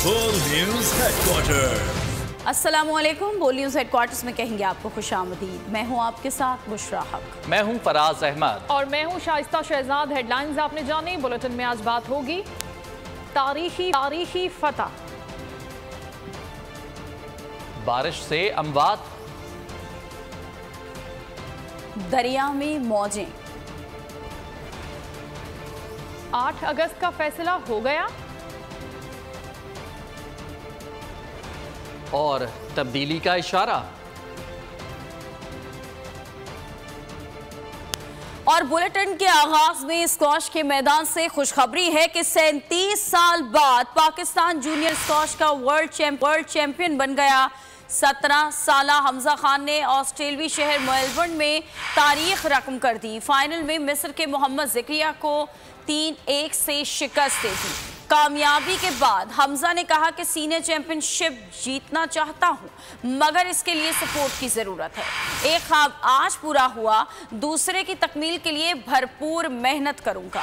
बोल news headquarter अस्सलाम वालेकुम बोल न्यूज़ हेडक्वार्टर्स में कहेंगे आपको खुश आमदीद। मैं हूँ आपके साथ बुशरा हक। मैं हूँ फराज अहमद। और मैं हूँ शाइस्ता शहजाद। हेडलाइंस आपने जानी बुलेटिन में आज बात होगी। तारीखी तारीखी फतह। बारिश से अमवात। दरिया में मौजें। आठ अगस्त का फैसला हो गया। और तब्दीली का इशारा। और बुलेटिन के आगाज़ में स्कॉश के मैदान से खुशखबरी है कि सैंतीस साल बाद पाकिस्तान जूनियर स्कॉश का वर्ल्ड चैंप, वर्ल्ड चैंपियन बन गया। सत्रह साल हमजा खान ने ऑस्ट्रेलवी शहर मेलबर्न में तारीख रकम कर दी। फाइनल में मिस्र के मोहम्मद जिक्रिया को तीन एक से शिकस्त दे दी। कामयाबी के बाद हमजा ने कहा कि सीनियर चैंपियनशिप जीतना चाहता हूँ, मगर इसके लिए सपोर्ट की ज़रूरत है। एक ख्वाब आज पूरा हुआ, दूसरे की तकमील के लिए भरपूर मेहनत करूँगा।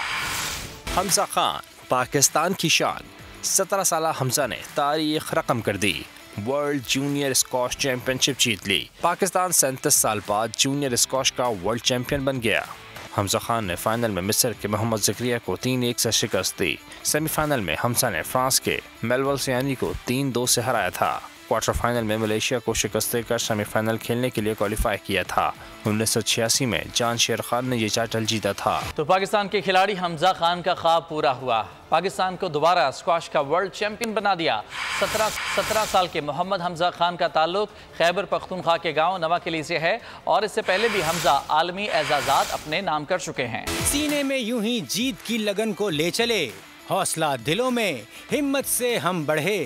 हमजा खान, पाकिस्तान की शान। सत्रह साल हमजा ने तारीख रकम कर दी वर्ल्ड जूनियर स्कॉश चैंपियनशिप जीत ली। पाकिस्तान सैंतीस साल बाद जूनियर स्कॉश का वर्ल्ड चैंपियन बन गया। हमजा खान ने फाइनल में मिस्र के मोहम्मद जक्रिया को तीन एक से शिकस्त दी। सेमीफाइनल में हमसा ने फ्रांस के मेलवल सियानी को तीन दो से हराया था। क्वार्टर फाइनल में मलेशिया को शिकस्त देकर सेमीफाइनल खेलने के लिए क्वालिफाई किया था। उन्नीस सौ छियासी में जान शेर खान ने ये टाइटल जीता था। तो पाकिस्तान के खिलाड़ी हमजा खान का ख्वाब पूरा हुआ। पाकिस्तान को दोबारा स्क्वाश का वर्ल्ड चैंपियन बना दिया। सत्रह सत्रह साल के मोहम्मद हमजा खान का ताल्लुक खैबर पख्तूनख्वा के गाँव नवाकली से है और इससे पहले भी हमजा आलमी एजाजात अपने नाम कर चुके हैं। सीने में यूँ ही जीत की लगन को ले चले। हौसला दिलों में हिम्मत से हम बढ़े।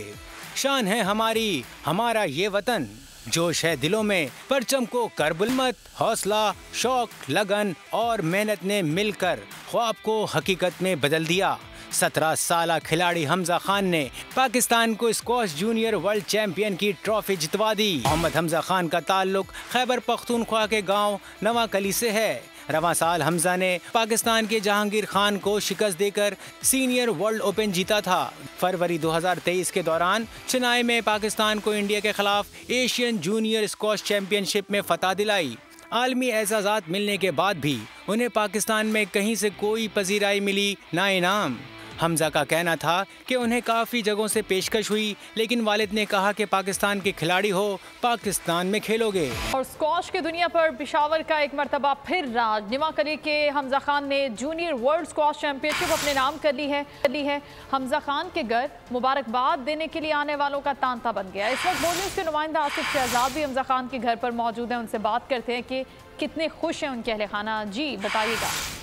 शान है हमारी, हमारा ये वतन। जोश है दिलों में, परचम को कर बुलमत हौसला, शौक, लगन और मेहनत ने मिलकर ख्वाब को हकीकत में बदल दिया। सत्रह साल खिलाड़ी हमजा खान ने पाकिस्तान को स्क्वाश जूनियर वर्ल्ड चैंपियन की ट्रॉफी जितवा दी। मोहम्मद हमजा खान का ताल्लुक खैबर पख्तूनख्वा के गाँव नवाकली से है। रवा साल हमजा ने पाकिस्तान के जहांगीर खान को शिकस्त देकर सीनियर वर्ल्ड ओपन जीता था। फरवरी 2023 के दौरान चेन्नई में पाकिस्तान को इंडिया के खिलाफ एशियन जूनियर स्कॉश चैंपियनशिप में फतह दिलाई। आलमी एजाजात मिलने के बाद भी उन्हें पाकिस्तान में कहीं से कोई पजीराई मिली ना इनाम। हमजा का कहना था कि उन्हें काफ़ी जगहों से पेशकश हुई, लेकिन वालिद ने कहा कि पाकिस्तान के खिलाड़ी हो, पाकिस्तान में खेलोगे। और स्कॉश की दुनिया पर पिशावर का एक मरतबा फिर राज निमा करी के हमजा खान ने जूनियर वर्ल्ड स्कॉश चैंपियनशिप अपने नाम कर ली है, कर ली है। हमजा खान के घर मुबारकबाद देने के लिए आने वालों का तांता बन गया। इस वक्त बोलिए के नुमाइंदा आसिफ शहजाद भी हमजा खान के घर पर मौजूद हैं। उनसे बात करते हैं कि कितने खुश हैं उनके अहल खाना। जी, बताइएगा।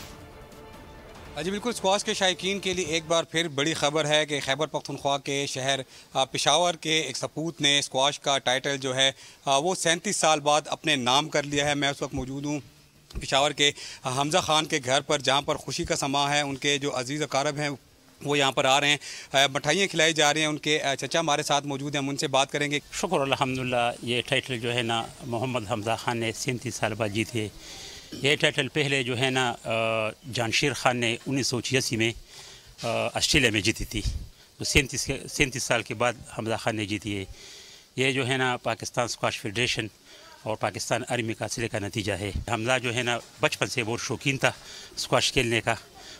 जी, बिल्कुल। स्क्वाश के शायकीन के लिए एक बार फिर बड़ी खबर है कि खैबर पख्तनख्वा के शहर पिशावर के एक सपूत ने स्क्वाश का टाइटल जो है वो सैंतीस साल बाद अपने नाम कर लिया है। मैं उस वक्त मौजूद हूँ पिशावर के हमज़ा ख़ान के घर पर, जहाँ पर खुशी का समा है। उनके जो अज़ीज़ अकारब हैं, वो यहाँ पर आ रहे हैं। मिठाइयाँ खिलाई जा रही हैं उनके। चचा हमारे साथ मौजूद हैं, हम उनसे बात करेंगे। शुक्र अलहमदिल्ला ये टाइटल जो है ना, मोहम्मद हमजा खान ने सैंतीस साल बाद जीते। ये टाइटल पहले जो है ना जानशीर खान ने उन्नीस सौ छियासी में ऑस्ट्रेलिया में जीती थी। तो सैंतीस के, सैंतीस साल के बाद हमजा खान ने जीती है। ये जो है ना, पाकिस्तान स्क्वाश फेडरेशन और पाकिस्तान आर्मी का सिले का नतीजा है। हमजा जो है ना, बचपन से बहुत शौकीन था स्क्वाश खेलने का।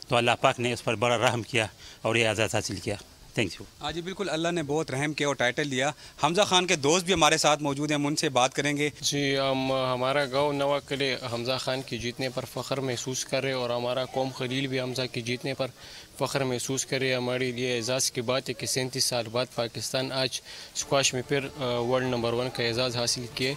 तो अल्लाह पाक ने उस पर बड़ा रहम किया और ये आज़ाद हासिल किया। थैंक यू हाँ जी बिल्कुल अल्लाह ने बहुत रहम किया और टाइटल दिया। हमजा खान के दोस्त भी हमारे साथ मौजूद हैं हम उनसे बात करेंगे। जी हम हमारा गाँव नवा किले हमजा खान की जीतने पर फ़ख्र महसूस कर रहे और हमारा कौम खलील भी हमजा की जीतने पर फ़ख्र महसूस करे हमारे लिए एजाज़ की बात है कि सैंतीस साल बाद पाकिस्तान आज स्क्वाश में फिर वर्ल्ड नंबर वन का एजाज़ हासिल किए।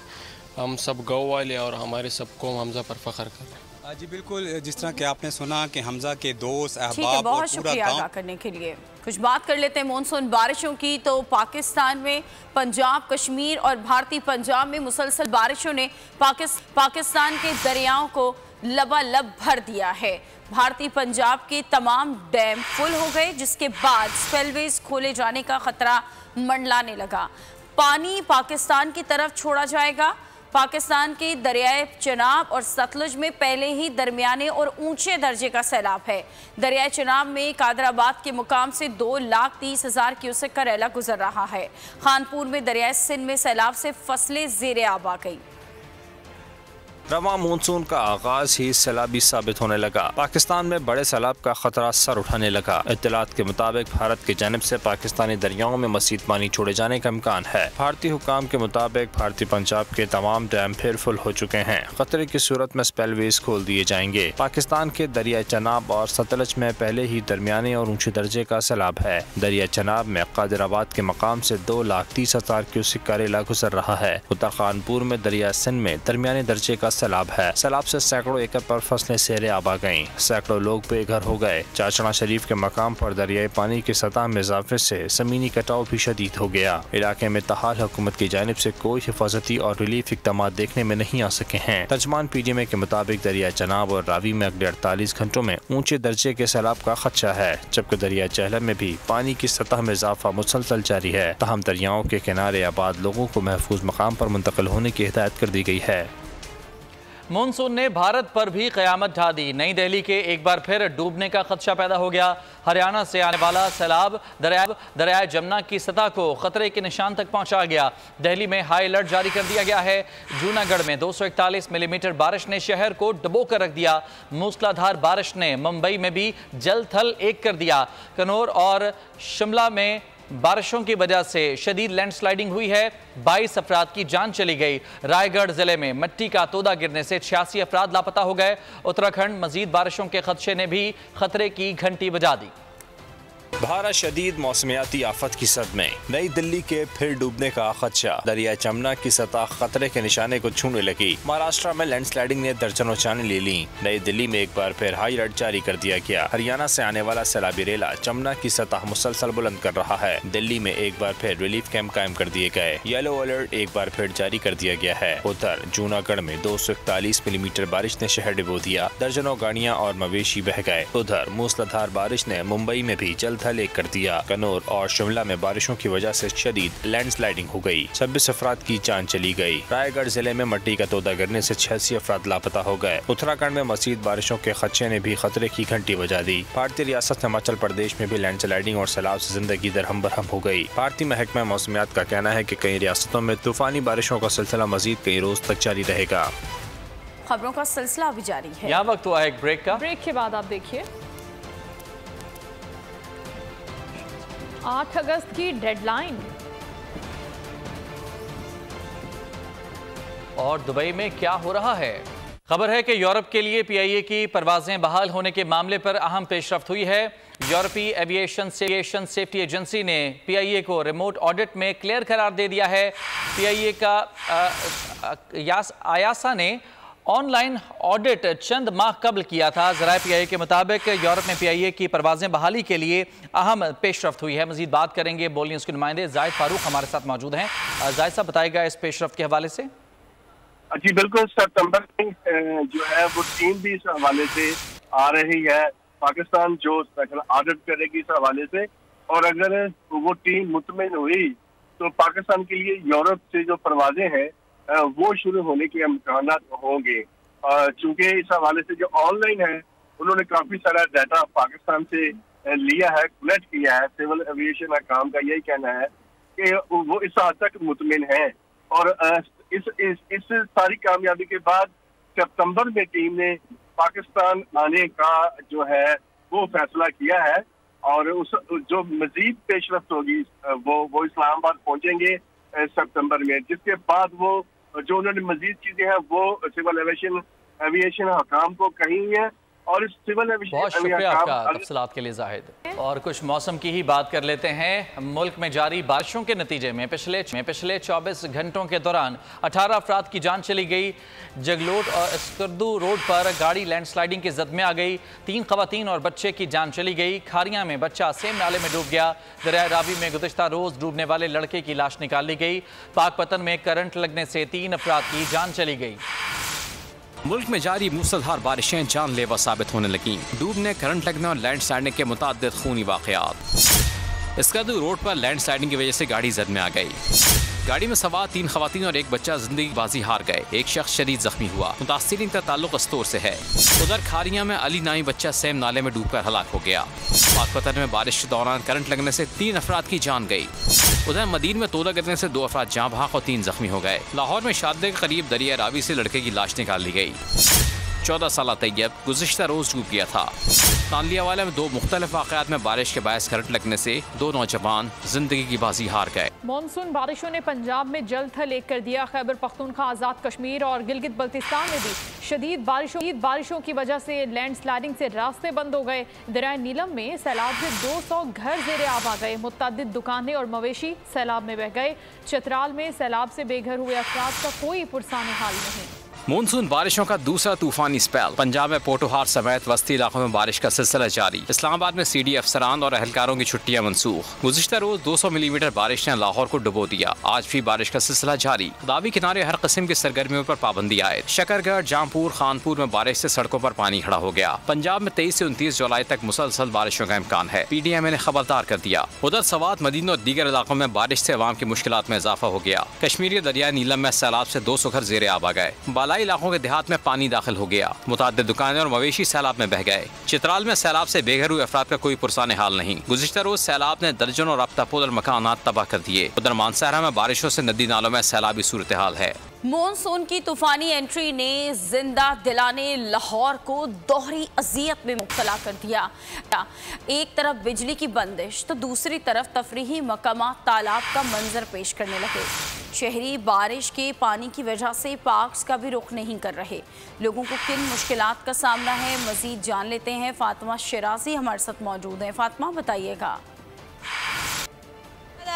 हम सब गाँव वाले और हमारे सब कौम हमजा पर फ़ख्र कर रहे हैं। जी बिल्कुल जिस तरह के आपने सुना कि हमजा के दोस्त अहबाब बहुत शुक्रिया अदा करने के लिए। कुछ बात कर लेते हैं मानसून बारिशों की तो पाकिस्तान में पंजाब कश्मीर और भारतीय पंजाब में मुसलसल बारिशों ने पाकिस, पाकिस्तान के दरियाओं को लबालब भर दिया है। भारतीय पंजाब के तमाम डैम फुल हो गए जिसके बाद स्पेलवेज खोले जाने का खतरा मंडलाने लगा। पानी पाकिस्तान की तरफ़ छोड़ा जाएगा पाकिस्तान के दरियाए चनाब और सतलुज में पहले ही दरमियाने और ऊँचे दर्जे का सैलाब है। दरियाए चनाब में कादराबाद के मुकाम से दो लाख तीस हज़ार क्यूसेक का रैला गुजर रहा है। खानपुर में दरियाए सिंध में सैलाब से फ़सलें जेर आब आ गई। रवा मानसून का आगाज़ ही सैलाबी साबित होने लगा। पाकिस्तान में बड़े सैलाब का खतरा सर उठाने लगा। इतलात के मुताबिक भारत की जानब ऐसी पाकिस्तानी दरियाओं में मसीद पानी छोड़े जाने का इम्कान है। भारतीय हुकाम के मुताबिक भारतीय पंजाब के तमाम डैम फिर फुल हो चुके हैं। खतरे की सूरत में स्पेलवेज खोल दिए जाएँगे। पाकिस्तान के दरिया चनाब और सतलज में पहले ही दरमियाने और ऊँचे दर्जे का सैलाब है। दरिया चनाब में कादिराबाद के मकाम ऐसी दो लाख तीस हज़ार क्यूसिक का रेला गुजर रहा है। उत्तर खानपुर में दरिया सिंध में दरमियाने दर्जे का सैलाब है। सैलाब से सैकड़ों एकड़ पर फ़सलें सेरे आब गई सैकड़ों लोग बेघर हो गए। चाचना शरीफ के मकाम पर दरियाई पानी की सतह में इजाफे से जमीनी कटाव भी शदीद हो गया। इलाके में तहाल हुकूमत की जानब से कोई हिफाजती और रिलीफ इकदाम देखने में नहीं आ सके हैं। तर्जमान पी डी एम के मुताबिक दरिया चनाब और रावी में अगले अड़तालीस घंटों में ऊँचे दर्जे के सैलाब का खदशा है, जबकि दरिया चहलम में भी पानी की सतह में इजाफा मुसलसल जारी है। तहम दरियाओं के किनारे आबाद लोगों को महफूज मकाम पर मुंतकिल होने की हिदायत कर दी गई है। मानसून ने भारत पर भी कयामत ढा दी। नई दिल्ली के एक बार फिर डूबने का खदशा पैदा हो गया। हरियाणा से आने वाला सैलाब दरिया दरिया जमुना की सतह को खतरे के निशान तक पहुँचा गया। दिल्ली में हाई अलर्ट जारी कर दिया गया है। जूनागढ़ में 241 मिलीमीटर बारिश ने शहर को डबो कर रख दिया। मूसलाधार बारिश ने मुंबई में भी जल थल एक कर दिया। कनौर और शिमला में बारिशों की वजह से शदीद लैंडस्लाइडिंग हुई है। 22 अफराद की जान चली गई। रायगढ़ ज़िले में मिट्टी का तोदा गिरने से छियासी अफराद लापता हो गए। उत्तराखंड मजीद बारिशों के खदशे ने भी खतरे की घंटी बजा दी। भारत शदीद मौसमियाती आफत की सद में। नई दिल्ली के फिर डूबने का खदशा। दरिया जमुना की सतह खतरे के निशाने को छूने लगी। महाराष्ट्र में लैंडस्लाइडिंग ने दर्जनों जाने ले ली। नई दिल्ली में एक बार फिर हाई अलर्ट जारी कर दिया गया। हरियाणा से आने वाला सैलाबी रेला जमुना की सतह मुसलसल बुलंद कर रहा है। दिल्ली में एक बार फिर रिलीफ कैंप कायम कर दिए गए। येलो अलर्ट एक बार फिर जारी कर दिया गया है। उधर जूनागढ़ में दो सौ इकतालीस मिलीमीटर बारिश ने शहर डिबो दिया। दर्जनों गाड़ियाँ और मवेशी बह गए। उधर मूसलाधार बारिश ने मुंबई में भी जल थल एक कर दिया। कनौर और शिमला में बारिशों की वजह से शदीद लैंडस्लाइडिंग हो गई। छब्बीस अफराद की जान चली गई। रायगढ़ ज़िले में मट्टी का तोदा गिरने से छियासी अफराद लापता हो गए। उत्तराखंड में मजीद बारिशों के खदशे ने भी खतरे की घंटी बजा दी। भारतीय रियासत हिमाचल प्रदेश में भी लैंडस्लाइडिंग और सैलाब ऐसी ज़िंदगी दरहम बरहम हो गई भारतीय महकमा मौसमियात का कहना है की कई रियासतों में तूफानी बारिशों का सिलसिला मजीद कई रोज तक जारी रहेगा। खबरों का सिलसिला भी जारी है। यहाँ वक्त हुआ एक ब्रेक का। ब्रेक के बाद आप देखिए। 8 अगस्त की डेडलाइन। और दुबई में क्या हो रहा है? खबर है कि यूरोप के लिए पीआईए की परवाजें बहाल होने के मामले पर अहम पेशरफ हुई है। यूरोपीय एविएशन एविएशन सेफ्टी एजेंसी ने पीआईए को रिमोट ऑडिट में क्लियर करार दे दिया है। पीआईए का आ, आ, यास, आयासा ने ऑनलाइन ऑडिट चंद माह कबल किया था। जरा पीआईए के मुताबिक यूरोप में पीआईए की परवाजें बहाली के लिए अहम पेशरफ हुई है। मजीद बात करेंगे बोल न्यूज़ के नुमाइंदे जायद फारूक हमारे साथ मौजूद हैं। जायद साहब बताएगा इस पेशरफ के हवाले से? जी, बिल्कुल सितंबर में जो है वो टीम भी इस हवाले से आ रही है। पाकिस्तान जो स्पेशल ऑडिट करेगी इस हवाले से, और अगर वो टीम मुतमिन हुई तो पाकिस्तान के लिए यूरोप से जो परवाजें हैं वो शुरू होने के इम्कान होंगे। चूँकि इस हवाले से जो ऑनलाइन है, उन्होंने काफ़ी सारा डाटा पाकिस्तान से लिया है कलेक्ट किया है सिविल एविएशन काम का यही कहना है कि वो इस हद तक मुतमिन है। और इस इस इस सारी कामयाबी के बाद सितंबर में टीम ने पाकिस्तान आने का जो है, वो फैसला किया है। और उस, जो मजीद पेशरफ होगी वो वो इस्लामाबाद पहुँचेंगे सितंबर में, जिसके बाद वो जो उन्होंने मजीद चीज़ें हैं वो सिविल एविएशन एविएशन हकाम को कही है और इस सिविल बहुत शुक्रिया आपका तफसलात के लिए जाहिद। और कुछ मौसम की ही बात कर लेते हैं। मुल्क में जारी बारिशों के नतीजे में पिछले में पिछले 24 घंटों के दौरान 18 अफराद की जान चली गई। जगलोट और स्कर्दू रोड पर गाड़ी लैंडस्लाइडिंग की जद में आ गई। तीन खवतिन और बच्चे की जान चली गई। खारियाँ में बच्चा सेम नाले में डूब गया। दरिया रावी में गुजशत रोज डूबने वाले लड़के की लाश निकाली गई। पाकपतन में करंट लगने से तीन अफराद की जान चली गई। मुल्क में जारी मूसलधार बारिशें जानलेवा साबित होने लगी। डूबने करंट लगने और लैंड स्लाइडिंग के मुताद खूनी वाकयात। इसका रोड पर लैंड स्लाइडिंग की वजह से गाड़ी जद में आ गई। गाड़ी में सवार तीन खातन और एक बच्चा ज़िंदगी बाजी हार गए। एक शख्स शदीद जख्मी हुआ। मुतासरीन का ताल्लुक अस्तोर से है। उधर खारिया में अली नाई बच्चा सेम नाले में डूबकर हलाक हो गया। पाकपतन में बारिश के दौरान करंट लगने से तीन अफराद की जान गई। उधर मदीन में तोला गिरने से दो अफराद जहाँ भाग और तीन जख्मी हो गए। लाहौर में शादे के करीब दरिया रावी से लड़के की लाश निकाल ली गई। चौदह साल तैयब गुजशत रोज डूब गया था तानलिया वाले में दो मुख्तलिफ़ वाकत में बारिश के बायस करंट लगने से दो नौजवान ज़िंदगी की बाजी हार गए मानसून बारिशों ने पंजाब में जल थल एक कर दिया खैबर पख्तूनखा आज़ाद कश्मीर और गिलगित बल्तिस्तान में भी शदीद बारिशों बारिशों की वजह से लैंड स्लाइडिंग से रास्ते बंद हो गए दरिया नीलम में सैलाब से 200 घर जेर आब आ गए मुतद दुकानें और मवेशी सैलाब में बह गए चतराल में सैलाब से बेघर हुए अफराद का कोई पुरसान हाल नहीं मानसून बारिशों का दूसरा तूफानी स्पेल। पंजाब में पोटोहार समेत वस्ती इलाकों में बारिश का सिलसिला जारी। इस्लामाबाद में सी डी अफसरान और अहलकारों की छुट्टियाँ मनसूख गुजशत रोज 200 मिलीमीटर बारिश ने लाहौर को डुबो दिया। आज भी बारिश का सिलसिला जारी। दावी किनारे हर किस्म की सरगर्मियों पर पाबंदी आए। शकरगढ़ जामपुर खानपुर में बारिश ऐसी सड़कों आरोप पानी खड़ा हो गया। पंजाब में तेईस ऐसी उनतीस जुलाई तक मुसलसल बारिशों का इम्कान है। पी डी एम ए ने खबरदार कर दिया। उधर सवात, मदीन और दीगर इलाकों में बारिश ऐसी अवाम की मुश्किल में इजाफा हो गया। कश्मीरी दरिया नीलम में सैलाब ऐसी दो सौ घर जेर आब गए। बालाई इलाकों के देहात में पानी दाखिल हो गया। मुताद दुकानें और मवेशी सैलाब में बह गए। चित्राल में सैलाब से बेघर हुए अफराद का कोई पुरसान हाल नहीं। गुजशत रोज सैलाब ने दर्जनों रफ्ता पुल मकान तबाह कर दिए। उधर मानसहरा में बारिशों से नदी नालों में सैलाबी सूरत हाल है। मॉनसून की तूफानी एंट्री ने ज़िंदा दिलाने लाहौर को दोहरी अजियत में मुबतला कर दिया। एक तरफ़ बिजली की बंदिश तो दूसरी तरफ़ तफरीही मकामा तालाब का मंजर पेश करने लगे। शहरी बारिश के पानी की वजह से पार्क्स का भी रुख नहीं कर रहे। लोगों को किन मुश्किल का सामना है, मजीद जान लेते हैं। फातिमा शराजी हमारे साथ मौजूद हैं। फातिमा, बताइएगा।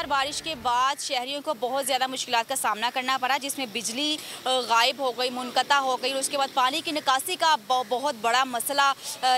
बारिश के बाद शहरियों को बहुत ज़्यादा मुश्किल का सामना करना पड़ा, जिसमें बिजली गायब हो गई, मुनकता हो गई उसके बाद पानी की निकासी का बहुत बड़ा मसला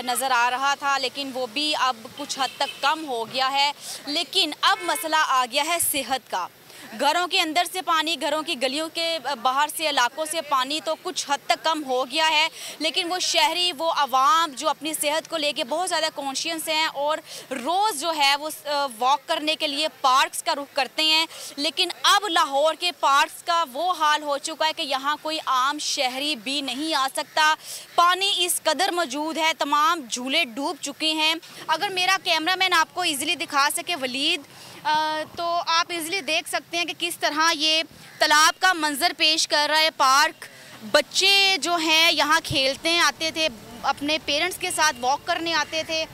नज़र आ रहा था, लेकिन वो भी अब कुछ हद तक कम हो गया है। लेकिन अब मसला आ गया है सेहत का। घरों के अंदर से पानी, घरों की गलियों के बाहर से, इलाकों से पानी तो कुछ हद तक कम हो गया है, लेकिन वो शहरी, वो आवाम जो अपनी सेहत को लेके बहुत ज़्यादा कॉन्शियस हैं और रोज़ जो है वो वॉक करने के लिए पार्क्स का रुख करते हैं, लेकिन अब लाहौर के पार्क्स का वो हाल हो चुका है कि यहाँ कोई आम शहरी भी नहीं आ सकता। पानी इस कदर मौजूद है, तमाम झूले डूब चुके हैं। अगर मेरा कैमरा आपको ईज़िली दिखा सके, वलीद तो आप इजली देख सकते हैं कि किस तरह ये तालाब का मंजर पेश कर रहा है पार्क। बच्चे जो हैं यहाँ खेलते हैं आते थे अपने पेरेंट्स के साथ वॉक करने आते थे।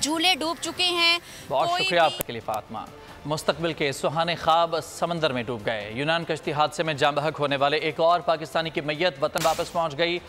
झूले डूब चुके हैं। बहुत शुक्रिया आपके लिए फातमा मुस्तकबिल के सुहाने ख्वाब समंदर में डूब गए। यूनान कश्ती हादसे में जाम बहक होने वाले एक और पाकिस्तानी की मैयत वतन वापस पहुँच गई।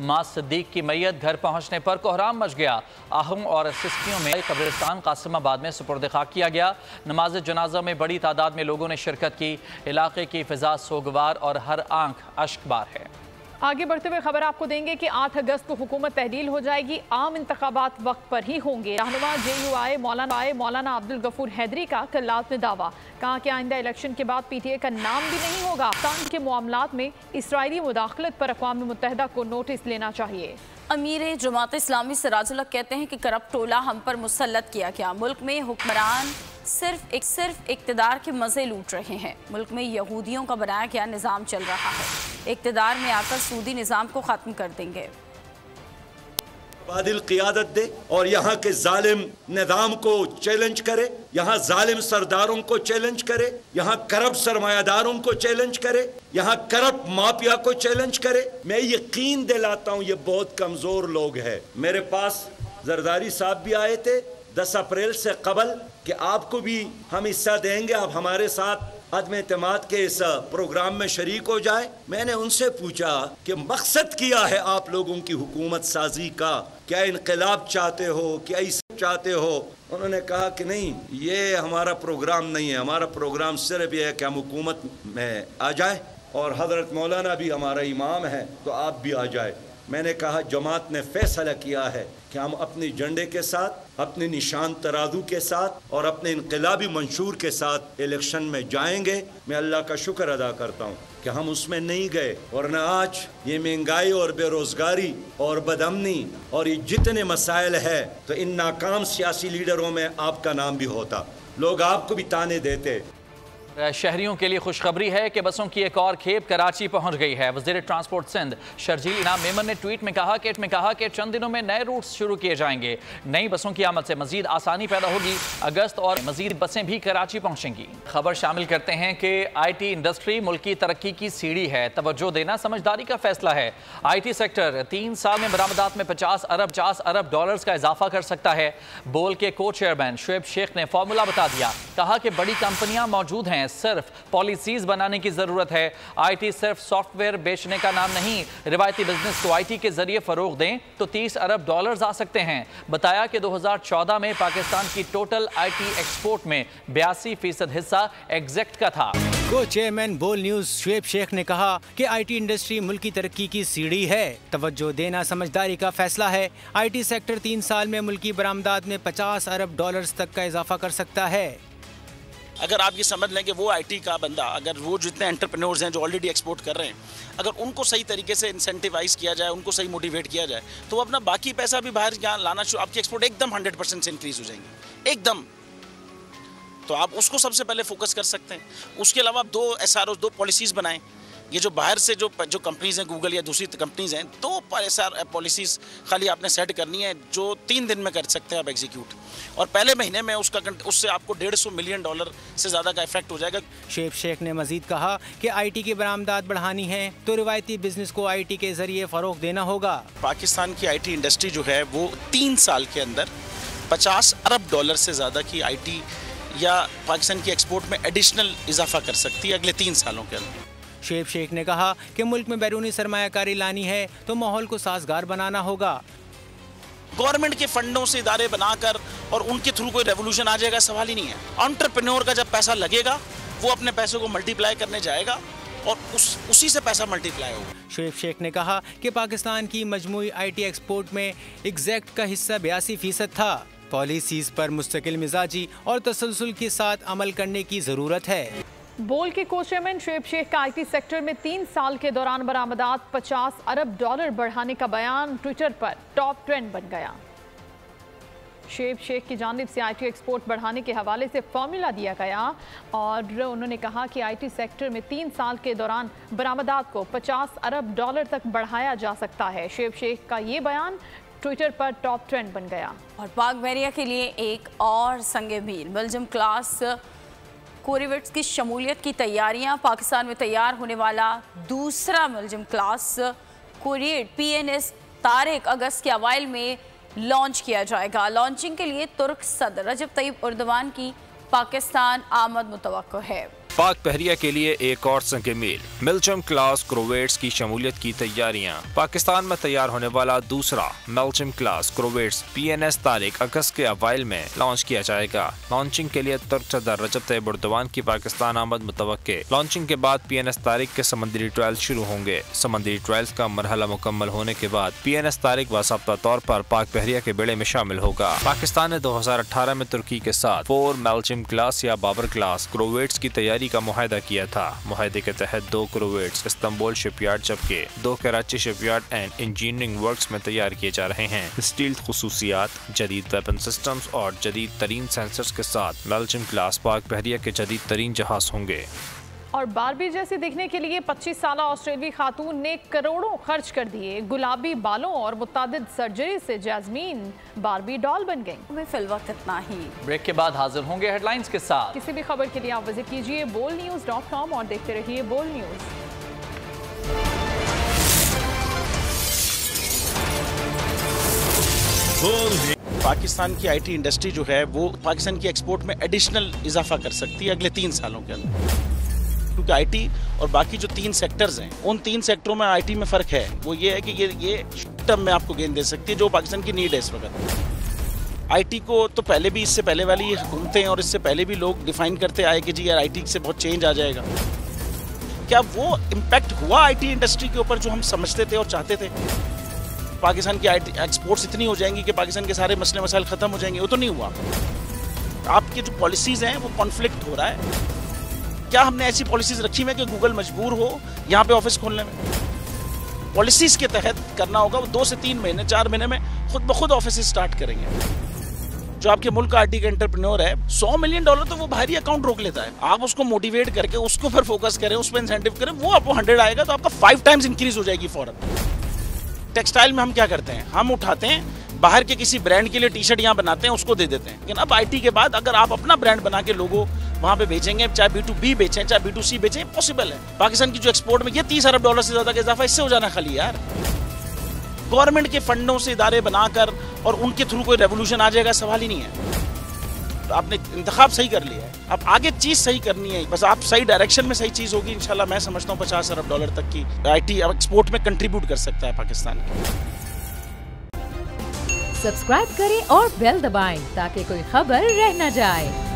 माँ सदीक की मैयत घर पहुँचने पर कोहराम मच गया। आहम और सिस्कियों में कब्रिस्तान कासिमाबाद में सुपुर्द खाक किया गया। नमाज़ जनाजा में बड़ी तादाद में लोगों ने शिरकत की। इलाके की फिजा सोगवार और हर आँख अश्कबार है। आगे बढ़ते हुए खबर आपको देंगे कि 8 अगस्त को हुकूमत तहलील हो जाएगी। आम इंतबात वक्त पर ही होंगे। रहनुमा जे यू आए मौलाना आए, मौलाना अब्दुल गफूर हैदरी का कल रात में दावा। कहा कि आइंदा इलेक्शन के बाद पी टी ए का नाम भी नहीं होगा। पाकिस्तान के मामला में इसराइली मुदाखलत पर अकवा मुतहदा को नोटिस लेना चाहिए। अमीर जमात इस्लामी सराजुल्ला कहते हैं कि करप्ट टोला हम पर मुसलत किया गया। मुल्क में हुक्मरान सिर्फ़ एक, सिर्फ़ इकतदार के मज़े लूट रहे हैं। मुल्क में यहूदियों का बनाया गया निज़ाम चल रहा है। इकतदार में आकर सूदी निज़ाम को ख़त्म कर देंगे। बादिल क़ियादत दे और यहाँ के जालिम निज़ाम को चैलेंज करे, यहाँ जालिम सरदारों को चैलेंज करे, यहाँ करप्ट सरमायादारों को चैलेंज करे, यहाँ करप्ट माफिया को चैलेंज करे। मैं यकीन दिलाता हूँ, ये बहुत कमज़ोर लोग हैं। मेरे पास जरदारी साहब भी आए थे दस अप्रैल से कबल कि आपको भी हम हिस्सा देंगे, आप हमारे साथ अदम अतमाद के इस प्रोग्राम में शरीक हो जाए। मैंने उनसे पूछा कि मकसद किया है आप लोगों की हुकूमत साजी का? क्या इनकलाब चाहते हो? क्या इस चाहते हो? उन्होंने कहा कि नहीं, ये हमारा प्रोग्राम नहीं है। हमारा प्रोग्राम सिर्फ़ ये है कि हम हुकूमत में आ जाए और हज़रत मौलाना भी हमारा इमाम है तो आप भी आ जाए। मैंने कहा, जमात ने फैसला किया है कि हम अपने झंडे के साथ अपने निशान तराजू के साथ और अपने इनकलाबी मंशूर के साथ इलेक्शन में जाएँगे। मैं अल्लाह का शुक्र अदा करता हूँ कि हम उसमें नहीं गए और न आज ये महँगाई और बेरोज़गारी और बदमनी और ये जितने मसाइल है तो इन नाकाम सियासी लीडरों में आपका नाम भी होता। लोग आपको भी ताने देते। शहरियों के लिए खुशखबरी है कि बसों की एक और खेप कराची पहुँच गई है। वज़ीर ट्रांसपोर्ट सिंध, शर्जील इनाम मेमन ने ट्वीट में कहा कि, में कहा कि चंद दिनों में नए रूट्स शुरू किए जाएँगे। नई बसों की आमद से मजीद आसानी पैदा होगी। अगस्त और मजीद बसें भी कराची पहुंचेंगी। खबर शामिल करते हैं कि आई टी इंडस्ट्री मुल्क की तरक्की की सीढ़ी है। तोज्जो देना समझदारी का फैसला है। आई टी सेक्टर तीन साल में बरामदात में पचास अरब पचास अरब डॉलर का इजाफा कर सकता है। बोल के को चेयरमैन शुएब शेख ने फॉर्मूला बता दिया। कहा कि बड़ी कंपनियाँ मौजूद हैं सिर्फ़ पॉलिसीज़ बनाने की ज़रूरत है। आईटी सिर्फ़ सॉफ्टवेयर बेचने का नाम नहीं, रिवायती बिज़नेस को आईटी के ज़रिए फरोग दें तो 30 अरब डॉलर्स आ सकते हैं। बताया कि 2014 में पाकिस्तान की टोटल आईटी एक्सपोर्ट में बयासी फ़ीसद हिस्सा एग्जैक्ट का था। को चेयरमैन बोल न्यूज़ शुएब शेख ने कहा कि आईटी इंडस्ट्री मुल्क की तरक्की की सीढ़ी है। तवज्जो देना समझदारी का फैसला है। आईटी सेक्टर तीन साल में मुल्की बरामदाद में 50 अरब डॉलर्स तक का इजाफा कर सकता है। अगर आप ये समझ लें कि वो आईटी का बंदा, अगर वो जितने एंटरप्रेन्योर्स हैं जो ऑलरेडी एक्सपोर्ट कर रहे हैं, अगर उनको सही तरीके से इंसेंटिवाइज किया जाए, उनको सही मोटिवेट किया जाए तो वो अपना बाकी पैसा भी बाहर यहाँ लाना शुरू, आपकी एक्सपोर्ट एकदम हंड्रेड परसेंट से इंक्रीज हो जाएँगी। एकदम। तो आप उसको सबसे पहले फोकस कर सकते हैं। उसके अलावा आप दो एस दो पॉलिसीज़ बनाएँ। ये जो बाहर से जो जो कंपनीज़ हैं गूगल या दूसरी कंपनीज़ हैं दो ऐसा पॉलिसीज़ खाली आपने सेट करनी है जो तीन दिन में कर सकते हैं आप एग्जीक्यूट और पहले महीने में उसका उससे आपको डेढ़ सौ मिलियन डॉलर से ज़्यादा का इफ़ेक्ट हो जाएगा। शेख शेख ने मजीद कहा कि आईटी की बरामदात बढ़ानी है तो रिवायती बिज़नेस को आईटी के ज़रिए फ़रोग देना होगा। पाकिस्तान की आईटी इंडस्ट्री जो है वो तीन साल के अंदर पचास अरब डॉलर से ज़्यादा की आईटी या पाकिस्तान की एक्सपोर्ट में एडिशनल इजाफा कर सकती है अगले तीन सालों के अंदर। शेब शेख ने कहा कि मुल्क में बैरूनी सरमाकारी लानी है तो माहौल को साजगार बनाना होगा। गवर्नमेंट के फंडों से इदारे बनाकर और उनके थ्रू कोई रेवोल्यूशन आ जाएगा सवाल ही नहीं है। ऑन्टरप्रेन्योर का जब पैसा लगेगा वो अपने पैसों को मल्टीप्लाई करने जाएगा और उस उसी से पैसा मल्टीप्लाई होगा। शेख शेख ने कहा कि पाकिस्तान की मजमू आई एक्सपोर्ट में एग्जैक्ट का हिस्सा बयासी फ़ीसद था। पॉलिसीज़ पर मुस्तकिल मिजाजी और तसलसल के साथ अमल करने की ज़रूरत है। बोल के को चेयरमैन शेब शेख का आईटी सेक्टर में तीन साल के दौरान बरामदात 50 अरब डॉलर बढ़ाने का बयान ट्विटर पर, टॉप ट्रेंड बन गया। शेब शेख की जानब से आईटी एक्सपोर्ट बढ़ाने के हवाले से फॉर्मूला दिया गया और उन्होंने कहा कि आईटी सेक्टर में तीन साल के दौरान बरामदात को 50 अरब डॉलर तक बढ़ाया जा सकता है। शेब शेख का ये बयान ट्विटर पर टॉप ट्रेंड बन गया। और पाक बहरिया के लिए एक और संगे मील बेल्जियम क्लास कोरिविट्स की शमूलियत की तैयारियाँ, पाकिस्तान में तैयार होने वाला दूसरा Milgem class corvette PNS Tariq अगस्त के अवाइल में लॉन्च किया जाएगा। लॉन्चिंग के लिए तुर्क सदर रजब तैयब उर्दवान की पाकिस्तान आमद मुतव है। पाक पहरिया के लिए एक और संग मील। मिल्चम क्लास क्रोवेट्स की शमूलियत की तैयारियाँ। पाकिस्तान में तैयार होने वाला दूसरा Milgem class corvettes P N S Tariq अगस्त के अवाइल में लॉन्च किया जाएगा। लॉन्चिंग के लिए तुर्क सदर रजब तैयब उर्दवान की पाकिस्तान आमद मुतव लॉन्चिंग के बाद पी एन एस तारीख के समंदरी ट्रायल शुरू होंगे। समंदरी ट्रायल का मरहला मुकम्मल होने के बाद पी एन एस तारीख बाबा तौर पर पाक पहरिया के बेड़े में शामिल होगा। पाकिस्तान ने दो हज़ार अठारह में तुर्की के साथ फोर मेल्चिम क्लास या बाबर क्लास क्रोवेट्स की तैयारी तैयारी का माहदा किया था। माहदे के तहत दो क्रोवेट्स इस्तांबुल शिपयार्ड जबकि दो Karachi shipyard and engineering work में तैयार किए जा रहे हैं। स्टील खसूसियात, जदीद वेपन सिस्टम और जदीद तरीन सेंसर्स के साथ मेल्चिम क्लास पार्क, बहरिया के जदीद तरीन जहाज़ होंगे। और बारबी जैसे दिखने के लिए 25 साल ऑस्ट्रेलियाई खातून ने करोड़ों खर्च कर दिए। गुलाबी बालों और मुताद सर्जरी से जैजमीन बारबी डॉल बन गई। हमें फिल वक्त इतना ही। ब्रेक के बाद हाजिर होंगे हेडलाइंस के साथ। किसी भी खबर के लिए आप विज़िट कीजिए बोल न्यूज़ डॉट कॉम और देखते रहिए बोल न्यूज़ पाकिस्तान की आईटी इंडस्ट्री जो है वो पाकिस्तान की एक्सपोर्ट में एडिशनल इजाफा कर सकती है अगले तीन सालों के अंदर। क्योंकि आईटी और बाकी जो तीन सेक्टर्स हैं, उन तीन सेक्टरों में आईटी में फ़र्क है। वो ये है कि ये ये टर्म में आपको गेंद दे सकती है, जो पाकिस्तान की नीड है इस वक्त। आईटी को तो पहले भी, इससे पहले वाली घूमते हैं और इससे पहले भी लोग डिफाइन करते आए कि जी यार आईटी से बहुत चेंज आ जाएगा। क्या वो इम्पैक्ट हुआ आईटी इंडस्ट्री के ऊपर जो हम समझते थे और चाहते थे? पाकिस्तान की एक्सपोर्ट्स इतनी हो जाएँगी कि पाकिस्तान के सारे मसले मसाइल ख़त्म हो जाएँगे। वो तो नहीं हुआ। आपकी जो पॉलिसीज़ हैं, वो कॉन्फ्लिक्ट हो रहा है। क्या हमने ऐसी पॉलिसीज़ रखी हुई कि गूगल मजबूर हो यहाँ पे ऑफ़िस खोलने में? पॉलिसीज़ के तहत करना होगा, वो दो से तीन महीने, चार महीने में खुद ब खुद ऑफ़िस स्टार्ट करेंगे। जो आपके मुल्क का आईटी का एंटरप्रेन्योर है, सौ मिलियन डॉलर तो वो बाहरी अकाउंट रोक लेता है। आप उसको मोटिवेट करके, उसको पर फोकस करें उस पर इंसेंटिव करें, वो आपको हंड्रेड आएगा तो आपका फाइव टाइम्स इंक्रीज हो जाएगी फॉरन। टेक्सटाइल में हम क्या करते हैं? हम उठाते हैं, बाहर के किसी ब्रांड के लिए टी शर्ट यहाँ बनाते हैं, उसको दे देते हैं। लेकिन अब आईटी के बाद अगर आप अपना ब्रांड बना के लोगो वहाँ पे बेचेंगे, चाहे बी टू बी बेचें, चाहे बी टू सी बेचें पॉसिबल है। पाकिस्तान की जो एक्सपोर्ट में ये तीस अरब डॉलर से ज़्यादा का इजाफा इससे हो जाना खाली यार। गवर्नमेंट के फंडों से इदारे बनाकर और उनके थ्रू कोई रेवोल्यूशन आ जाएगा, सवाल ही नहीं है। तो आपने इंतखाब सही कर लिया है। अब आगे चीज़ सही करनी है, बस आप सही डायरेक्शन में सही चीज़ होगी, इंशाल्लाह मैं समझता हूँ पचास अरब डॉलर तक की आईटी अब एक्सपोर्ट में कंट्रीब्यूट कर सकता है पाकिस्तान। सब्सक्राइब करें और बेल दबाएँ ताकि कोई खबर रह न जाए।